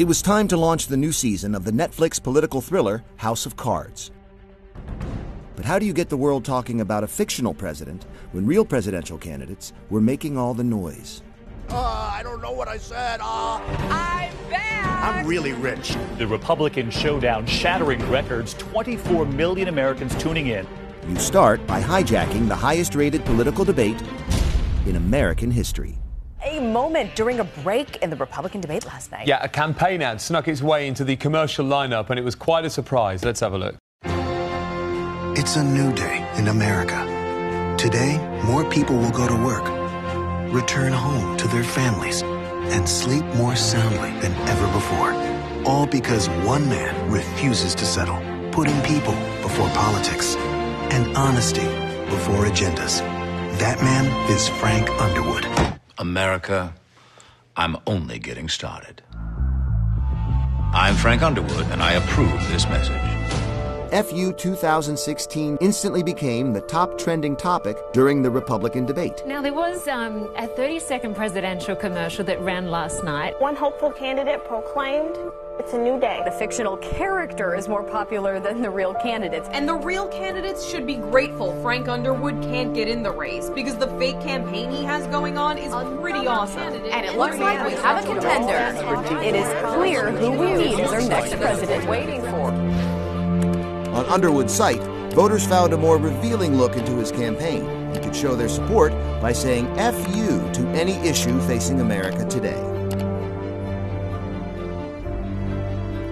It was time to launch the new season of the Netflix political thriller House of Cards. But how do you get the world talking about a fictional president when real presidential candidates were making all the noise? Uh, I don't know what I said. Uh, I'm back. I'm really rich. The Republican showdown shattering records, 24 million Americans tuning in. You start by hijacking the highest rated political debate in American history. A moment during a break in the Republican debate last night. Yeah, a campaign ad snuck its way into the commercial lineup, and it was quite a surprise. Let's have a look. It's a new day in America. Today, more people will go to work, return home to their families, and sleep more soundly than ever before. All because one man refuses to settle, putting people before politics and honesty before agendas. That man is Frank Underwood. America, I'm only getting started. I'm Frank Underwood, and I approve this message. FU 2016 instantly became the top trending topic during the Republican debate. Now, there was um, a 30 second presidential commercial that ran last night. One hopeful candidate proclaimed it's a new day. The fictional character is more popular than the real candidates. And the real candidates should be grateful Frank Underwood can't get in the race because the fake campaign he has going on is pretty awesome. And it looks like we have a contender. It is clear who we need as our next president. Waiting for. On Underwood's site, voters found a more revealing look into his campaign and could show their support by saying F FU to any issue facing America today.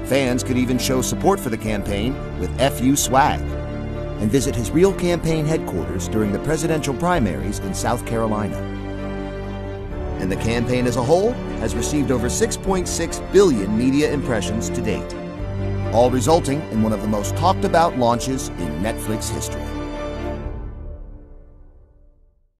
Fans could even show support for the campaign with FU swag and visit his real campaign headquarters during the presidential primaries in South Carolina. And the campaign as a whole has received over 6.6 billion media impressions to date, all resulting in one of the most talked about launches in Netflix history.